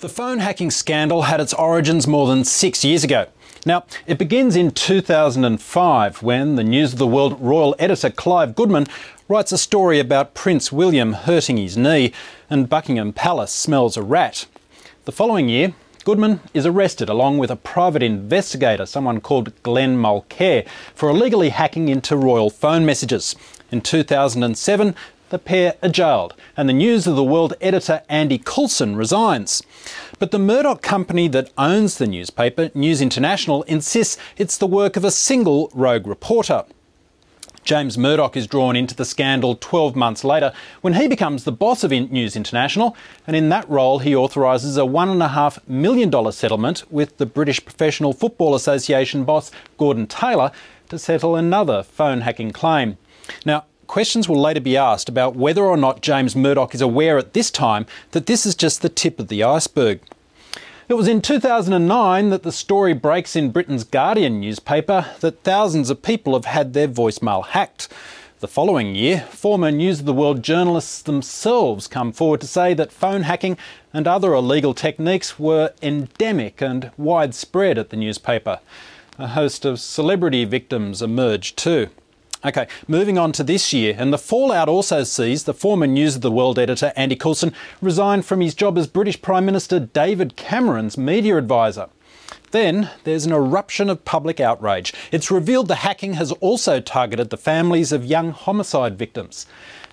The phone hacking scandal had its origins more than six years ago. Now, it begins in 2005 when the News of the World royal editor Clive Goodman writes a story about Prince William hurting his knee and Buckingham Palace smells a rat. The following year, Goodman is arrested along with a private investigator, someone called Glenn Mulcaire, for illegally hacking into royal phone messages. In 2007, the pair are jailed, and the News of the World editor Andy Coulson resigns. But the Murdoch company that owns the newspaper, News International, insists it's the work of a single rogue reporter. James Murdoch is drawn into the scandal 12 months later when he becomes the boss of News International, and in that role he authorises a $1.5 million settlement with the British Professional Football Association boss Gordon Taylor to settle another phone hacking claim. Now, questions will later be asked about whether or not James Murdoch is aware at this time that this is just the tip of the iceberg. It was in 2009 that the story breaks in Britain's Guardian newspaper that thousands of people have had their voicemail hacked. The following year, former News of the World journalists themselves come forward to say that phone hacking and other illegal techniques were endemic and widespread at the newspaper. A host of celebrity victims emerged too. Okay, moving on to this year, and the fallout also sees the former News of the World editor Andy Coulson resign from his job as British Prime Minister David Cameron's media advisor. Then there's an eruption of public outrage. It's revealed the hacking has also targeted the families of young homicide victims.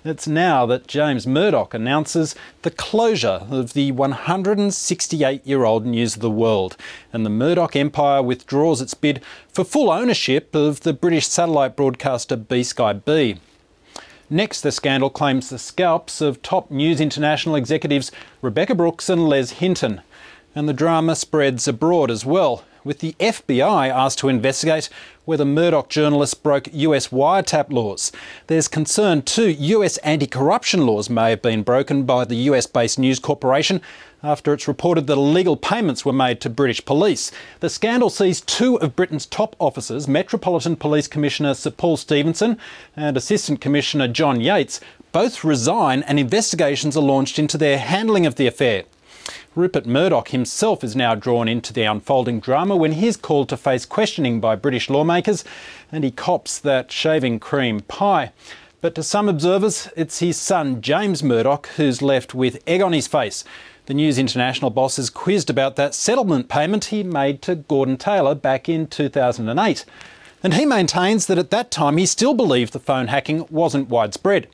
It's now that James Murdoch announces the closure of the 168 year old News of the World, and the Murdoch empire withdraws its bid for full ownership of the British satellite broadcaster BSkyB. Next, the scandal claims the scalps of top News International executives Rebekah Brooks and Les Hinton. And the drama spreads abroad as well with the FBI asked to investigate whether Murdoch journalists broke US wiretap laws. There's concern too US anti corruption laws may have been broken by the US based News Corporation after it's reported that illegal payments were made to British police. The scandal sees two of Britain's top officers, Metropolitan Police Commissioner Sir Paul Stephenson and Assistant Commissioner John Yates, both resign and investigations are launched into their handling of the affair. Rupert Murdoch himself is now drawn into the unfolding drama when he's called to face questioning by British lawmakers and he cops that shaving cream pie. But to some observers, it's his son James Murdoch who's left with egg on his face. The News International boss is quizzed about that settlement payment he made to Gordon Taylor back in 2008. And he maintains that at that time he still believed the phone hacking wasn't widespread.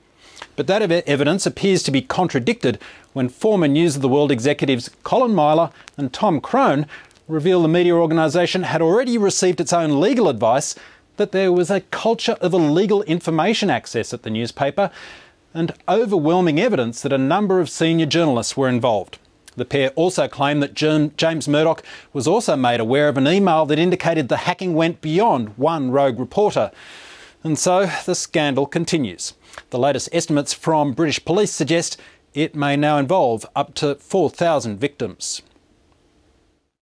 But that evidence appears to be contradicted when former News of the World executives Colin Myler and Tom Crone reveal the media organisation had already received its own legal advice that there was a culture of illegal information access at the newspaper and overwhelming evidence that a number of senior journalists were involved. The pair also claim that James Murdoch was also made aware of an email that indicated the hacking went beyond one rogue reporter. And so the scandal continues. The latest estimates from British police suggest it may now involve up to 4,000 victims.